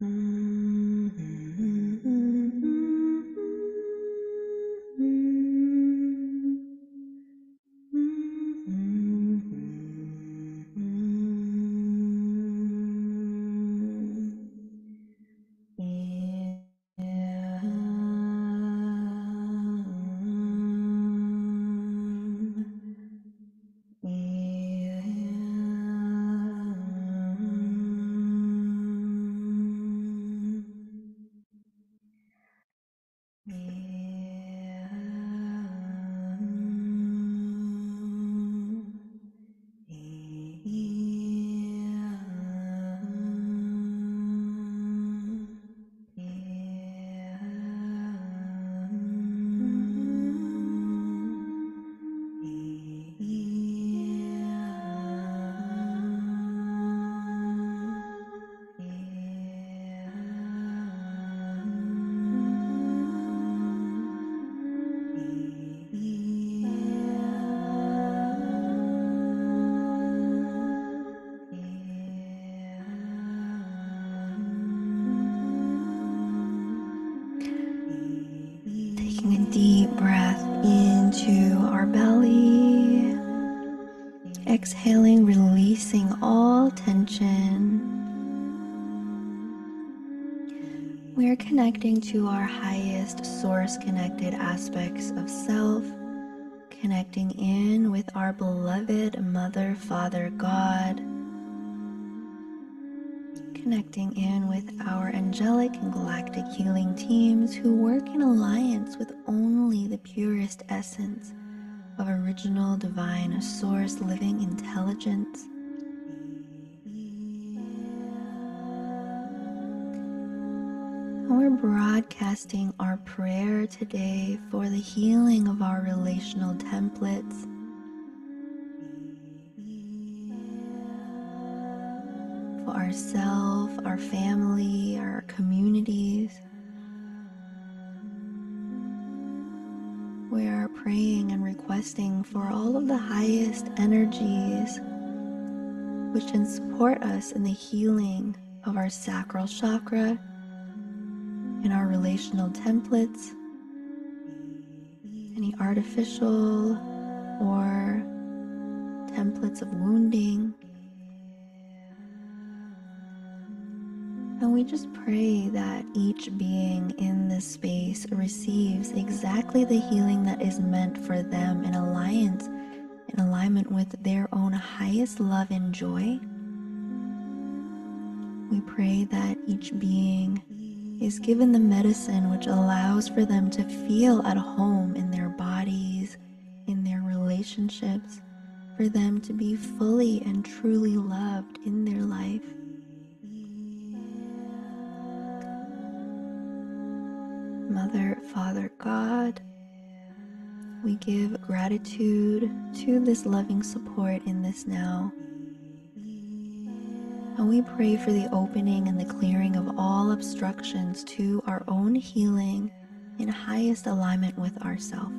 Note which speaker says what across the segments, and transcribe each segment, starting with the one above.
Speaker 1: Taking connecting to our highest source connected aspects of self, connecting in with our beloved Mother, Father, God connecting in with our angelic and galactic healing teams who work in alliance with only the purest essence of original divine source living intelligence. Broadcasting our prayer today for the healing of our relational templates for ourselves, our family, our communities. We are praying and requesting for all of the highest energies which can support us in the healing of our sacral chakra and our relational templates, any artificial or templates of wounding. And we just pray that each being in this space receives exactly the healing that is meant for them in alliance, in alignment with their own highest love and joy. We pray that each being is given the medicine which allows for them to feel at home in their bodies, in their relationships, for them to be fully and truly loved in their life. Mother, Father, God, we give gratitude to this loving support in this now. And we pray for the opening and the clearing of all obstructions to our own healing in highest alignment with ourself.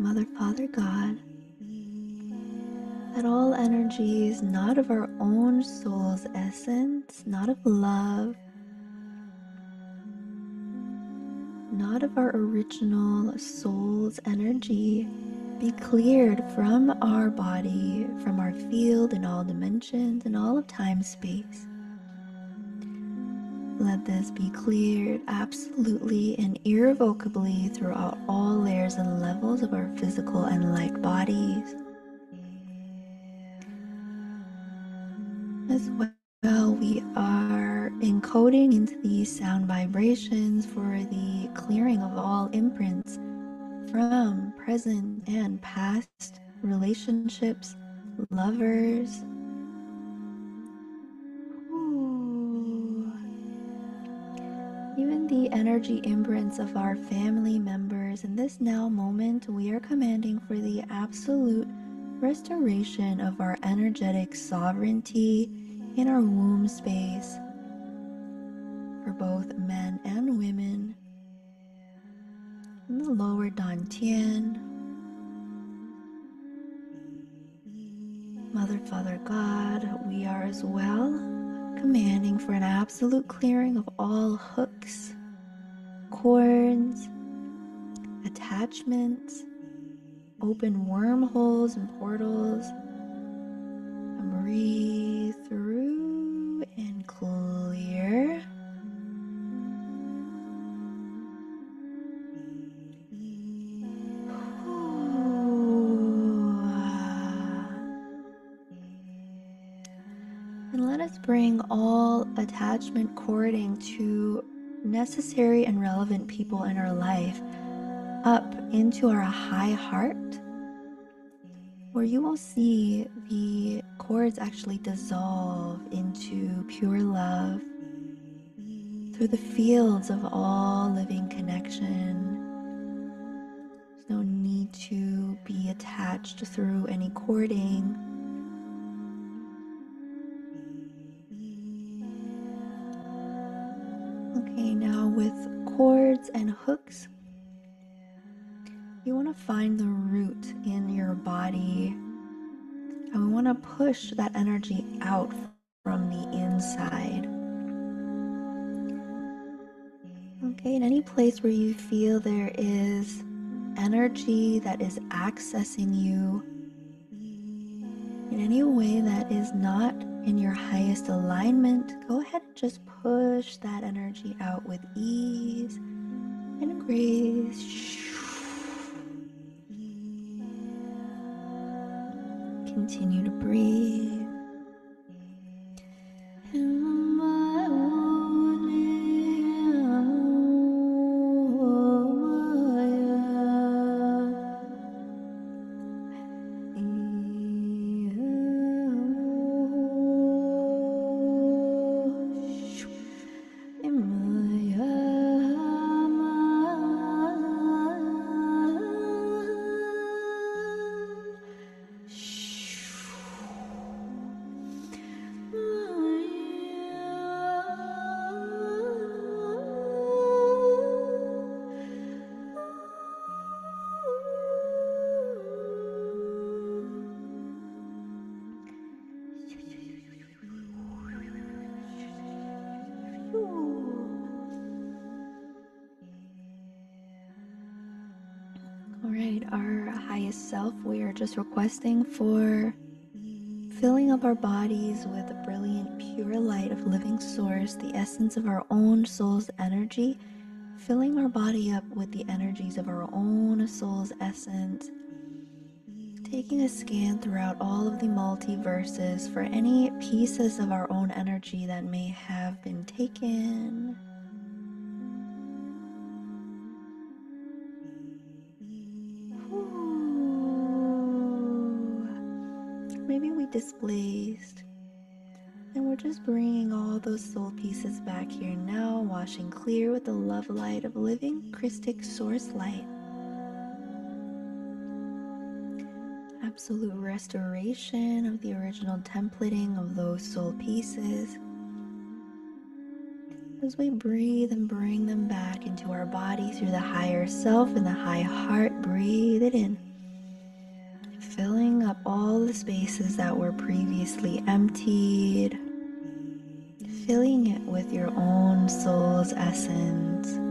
Speaker 1: Mother, Father, God that all energies not of our own soul's essence, not of love, not of our original soul's energy, be cleared from our body, from our field in all dimensions and all of time space. Let this be cleared absolutely and irrevocably throughout all layers and levels of our physical and light bodies. As well, we are encoding into these sound vibrations for the clearing of all imprints from present and past relationships, lovers. The energy imprints of our family members. In this now moment, we are commanding for the absolute restoration of our energetic sovereignty in our womb space for both men and women. In the lower Dantian, Mother, Father, God, we are as well commanding for an absolute clearing of all cords, attachments, open wormholes and portals, and breathe through and clear. And let us bring all attachment cording to necessary and relevant people in our life up into our high heart, where you will see the cords actually dissolve into pure love through the fields of all living connection. There's no need to be attached through any cording. Okay, now with cords and hooks, you want to find the root in your body and we want to push that energy out from the inside. Okay, in any place where you feel there is energy that is accessing you in any way that is not in your highest alignment, go ahead and just push that energy out with ease and grace. Continue to breathe. Just requesting for filling up our bodies with the brilliant, pure light of living source, the essence of our own soul's energy, filling our body up with the energies of our own soul's essence. Taking a scan throughout all of the multiverses for any pieces of our own energy that may have been taken maybe we displaced. And we're just bringing all those soul pieces back here now, washing clear with the love light of living Christic source light. Absolute restoration of the original templating of those soul pieces. As we breathe and bring them back into our body through the higher self and the high heart, breathe it in up all the spaces that were previously emptied, filling it with your own soul's essence.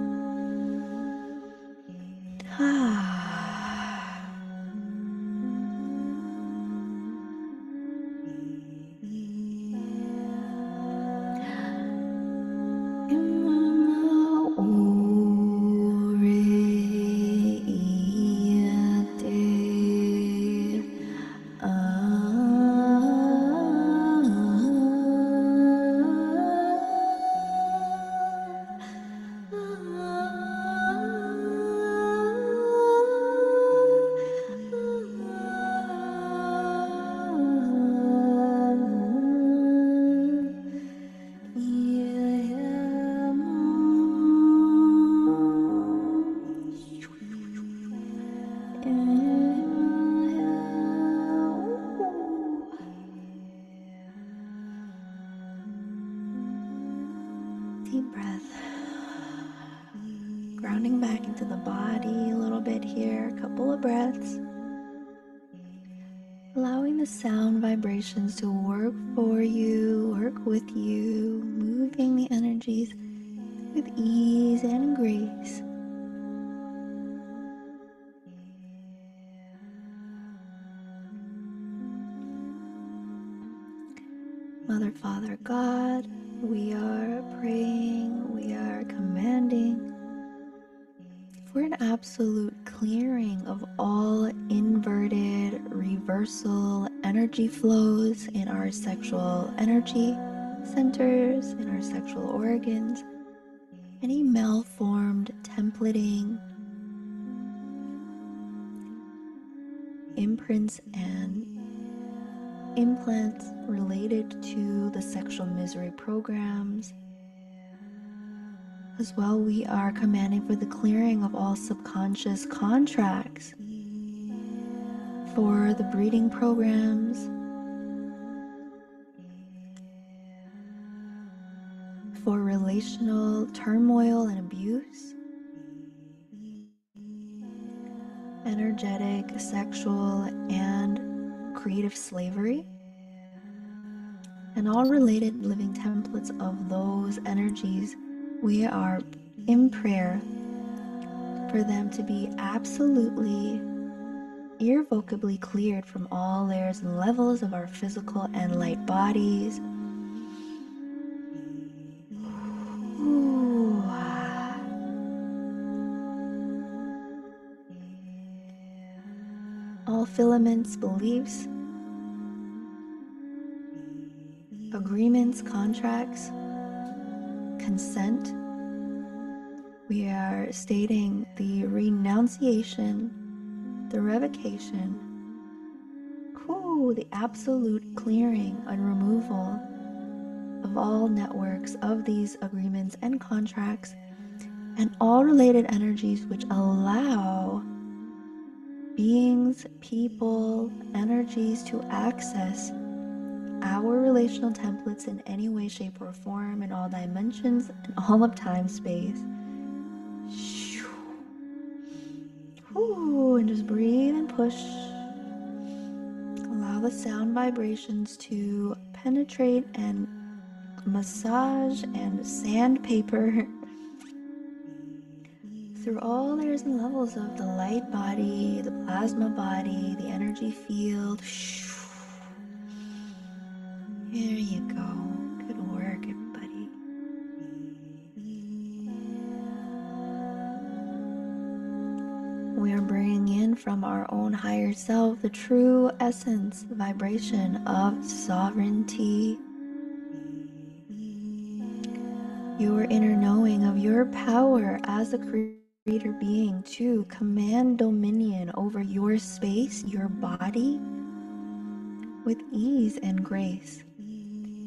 Speaker 1: For an absolute clearing of all inverted, reversal energy flows in our sexual energy centers, in our sexual organs, any malformed templating, imprints, and implants related to the sexual misery programs as well, we are commanding for the clearing of all subconscious contracts for the breeding programs, for relational turmoil and abuse, energetic, sexual, and creative slavery, and all related living templates of those energies we are in prayer for them to be absolutely irrevocably cleared from all layers and levels of our physical and light bodies. All filaments, beliefs, agreements, contracts, consent, we are stating the renunciation, the revocation, the absolute clearing and removal of all networks of these agreements and contracts and all related energies which allow beings, people, energies to access our relational templates in any way, shape, or form in all dimensions and all of time space. Ooh, and just breathe and push. Allow the sound vibrations to penetrate and massage and sandpaper through all layers and levels of the light body, the plasma body, the energy field. There you go. Good work, everybody. We are bringing in from our own higher self the true essence, the vibration of sovereignty. Your inner knowing of your power as a creator being to command dominion over your space, your body with ease and grace,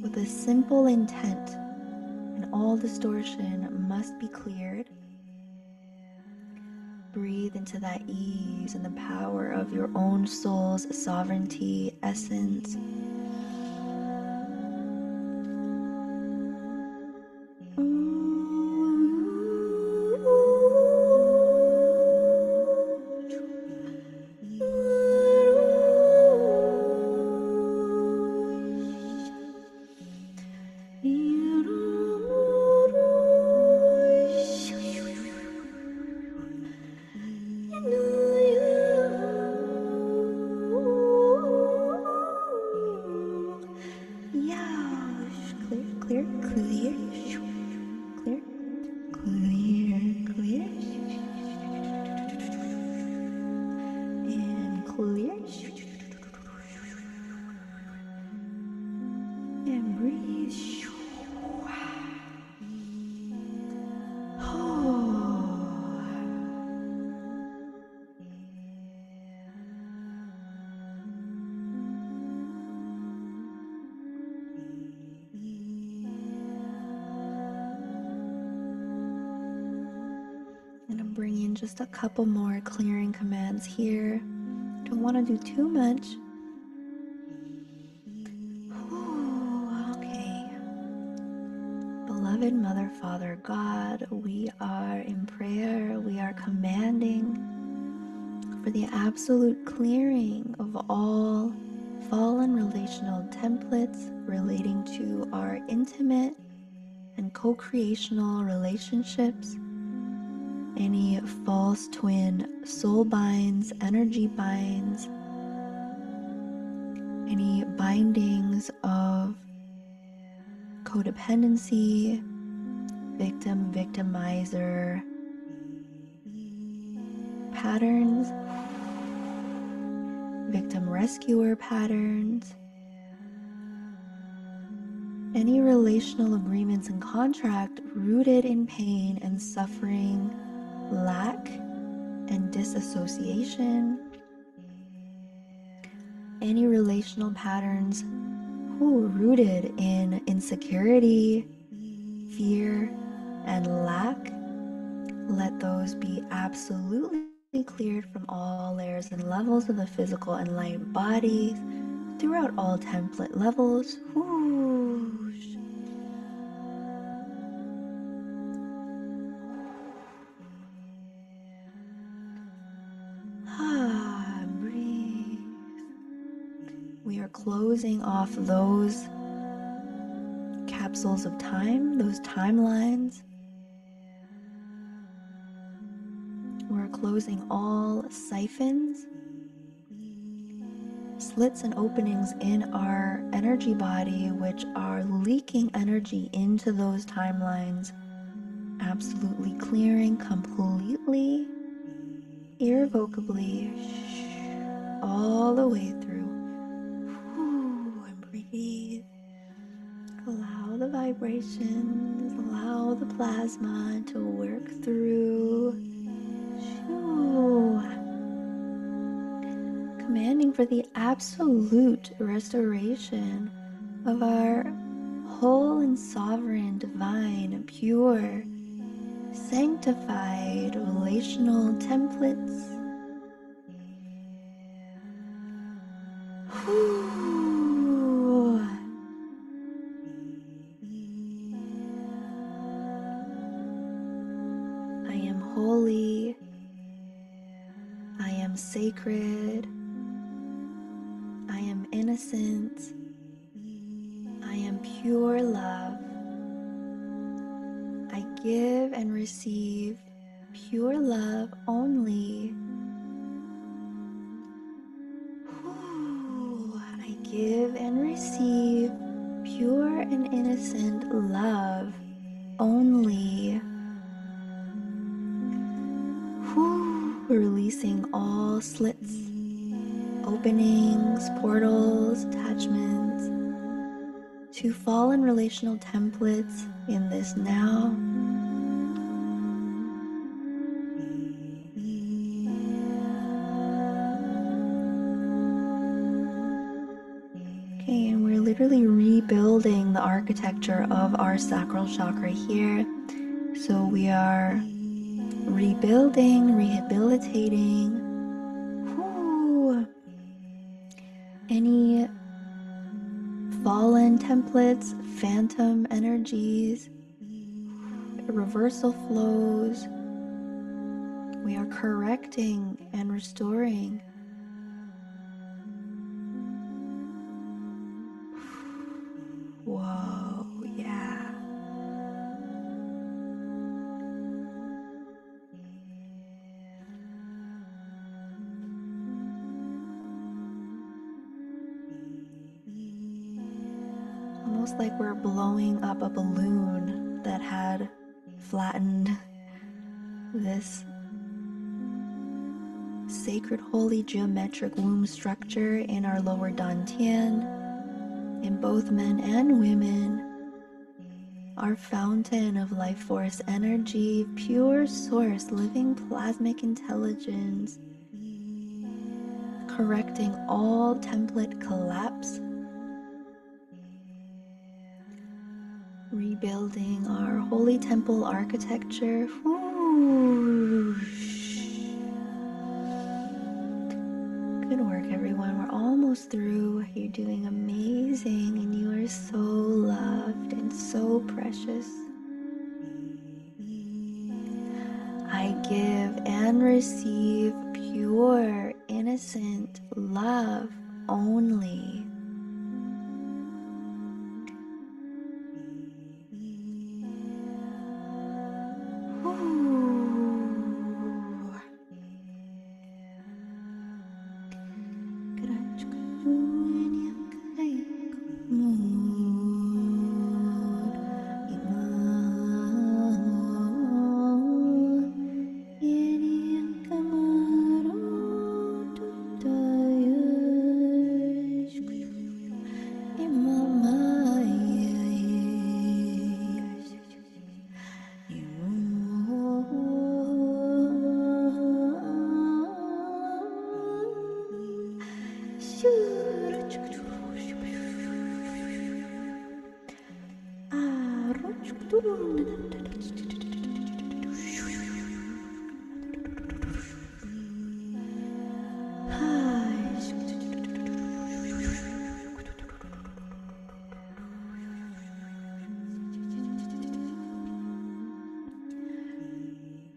Speaker 1: with a simple intent, and all distortion must be cleared. Breathe into that ease and the power of your own soul's sovereignty, essence, just a couple more clearing commands here. Don't want to do too much. okay. Beloved Mother, Father, God, we are in prayer. We are commanding for the absolute clearing of all fallen relational templates relating to our intimate and co creational relationships any false twin soul binds, energy binds, any bindings of codependency, victim victimizer patterns, victim rescuer patterns, any relational agreements and contract rooted in pain and suffering lack and disassociation, any relational patterns who rooted in insecurity, fear, and lack, let those be absolutely cleared from all layers and levels of the physical and light bodies throughout all template levels. Closing off those capsules of time, those timelines. We're closing all siphons, slits, and openings in our energy body, which are leaking energy into those timelines, absolutely clearing completely, irrevocably, all the way through. Vibrations, allow the plasma to work through. Commanding for the absolute restoration of our whole and sovereign, divine, pure, sanctified relational templates. Releasing all slits, openings, portals, attachments to fallen relational templates in this now. Okay, and we're literally rebuilding the architecture of our sacral chakra here. So we are rebuilding, rehabilitating. Whew. Any fallen templates, phantom energies, reversal flows. We are correcting and restoring. Almost like we're blowing up a balloon that had flattened this sacred holy geometric womb structure in our lower dantian. In both men and women our fountain of life force energy pure source living plasmic intelligence correcting all template collapse rebuilding our holy temple architecture. Good work, everyone. We're almost through. You're doing amazing, and you are so loved and so precious. I give and receive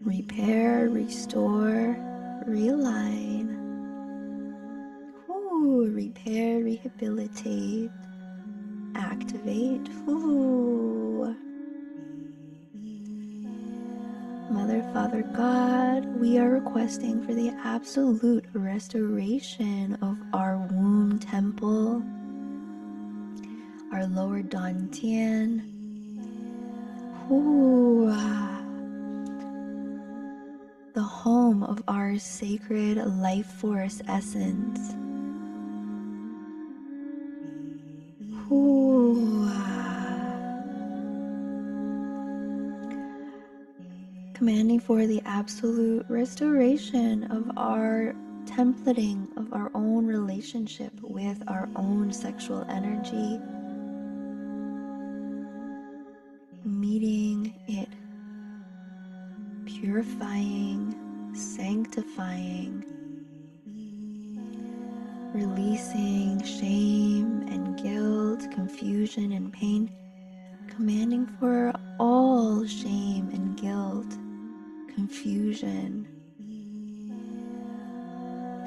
Speaker 1: Repair, restore, realign. Ooh, repair, rehabilitate, activate. Ooh. Mother, Father, God, we are requesting for the absolute restoration of our womb temple, our lower dantian. Ooh, home of our sacred life force essence. Commanding for the absolute restoration of our templating of our own relationship with our own sexual energy, meeting it, purifying, sanctifying, releasing shame and guilt, confusion and pain, commanding for all shame and guilt, confusion,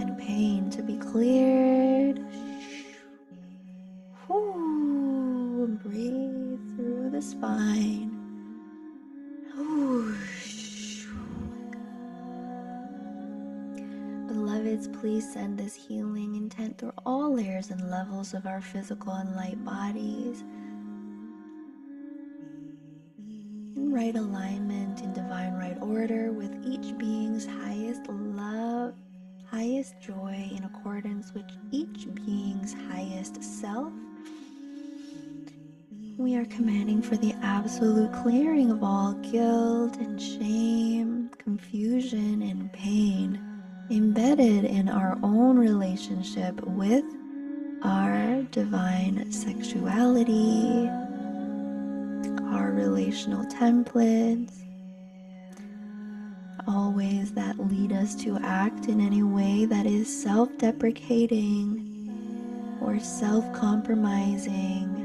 Speaker 1: and pain to be cleared. Whew, breathe through the spine. Please send this healing intent through all layers and levels of our physical and light bodies. In right alignment, in divine right order, with each being's highest love, highest joy, in accordance with each being's highest self. We are commanding for the absolute clearing of all guilt and shame, confusion and pain embedded in our own relationship with our divine sexuality, our relational templates, all ways that lead us to act in any way that is self deprecating or self compromising.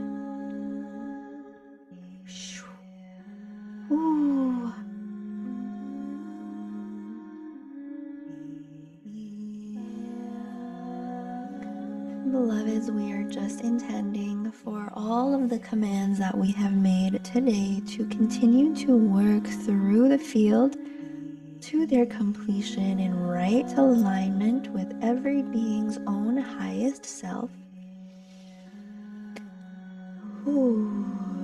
Speaker 1: Commands that we have made today to continue to work through the field to their completion in right alignment with every being's own highest self. Ooh.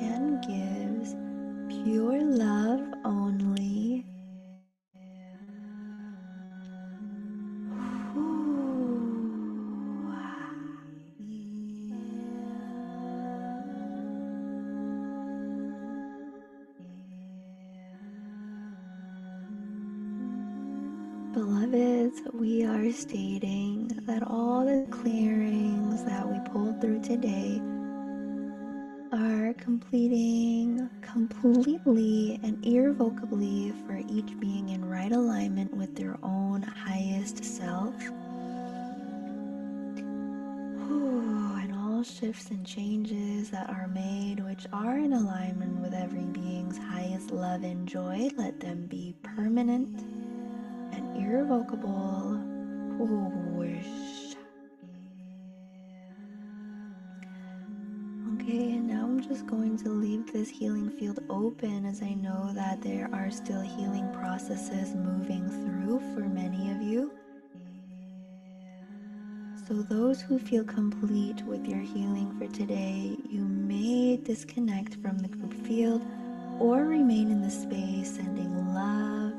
Speaker 1: And gives pure love only. Beloveds, we are stating that all the clearings that we pulled through today completely and irrevocably for each being in right alignment with their own highest self. and all shifts and changes that are made, which are in alignment with every being's highest love and joy, let them be permanent and irrevocable. Whoosh. Okay, and now I'm just going to leave this healing field open as I know that there are still healing processes moving through for many of you. So, those who feel complete with your healing for today, you may disconnect from the group field or remain in the space, sending love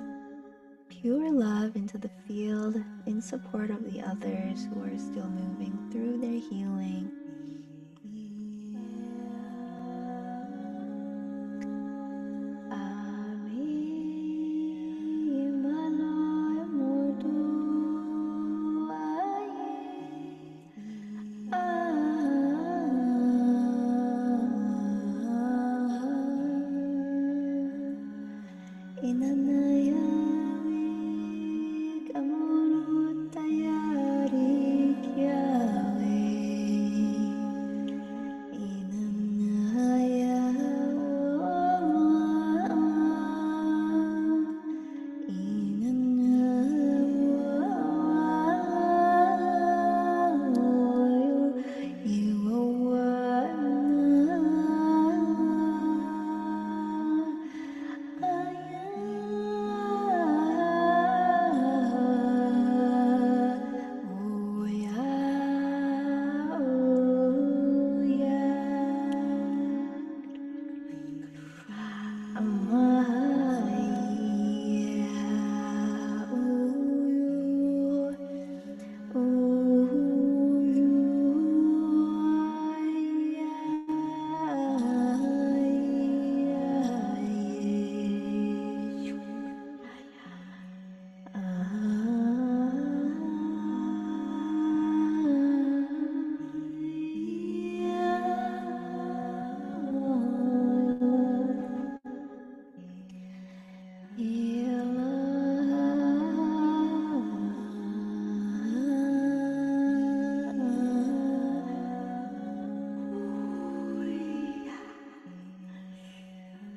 Speaker 1: pure love into the field in support of the others who are still moving through their healing.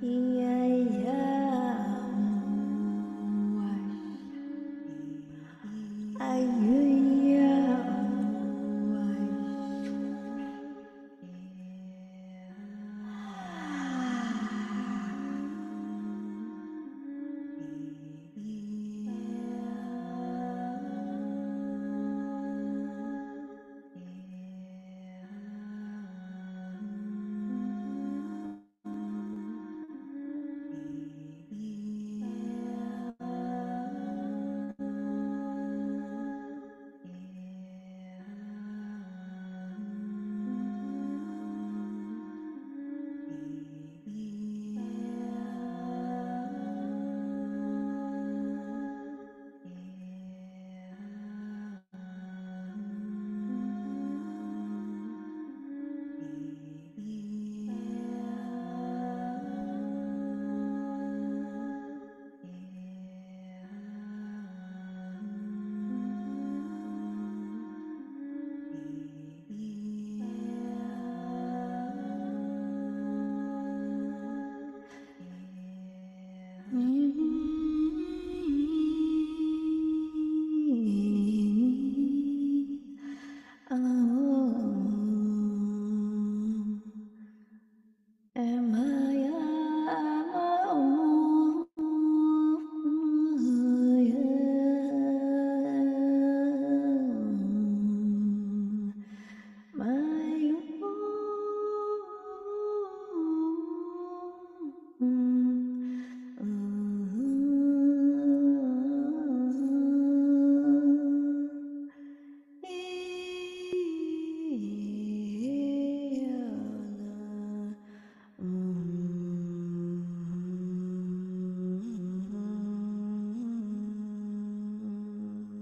Speaker 1: E